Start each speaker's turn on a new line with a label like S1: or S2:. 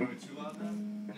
S1: Would you love that?